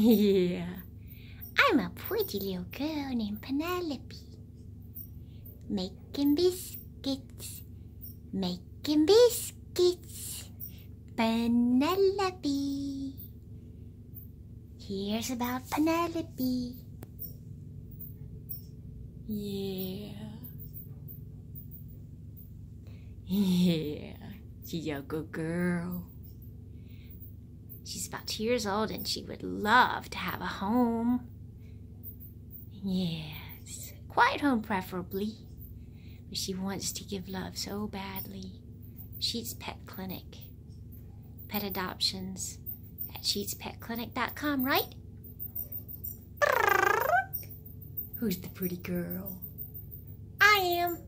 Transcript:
Yeah. I'm a pretty little girl named Penelope. Making biscuits. Making biscuits. Penelope. Here's about Penelope. Yeah. Yeah. She's a good girl. She's about two years old and she would love to have a home. Yes, quiet home preferably. But she wants to give love so badly. Sheets Pet Clinic. Pet adoptions at sheetspetclinic.com, right? Who's the pretty girl? I am.